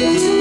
Yeah.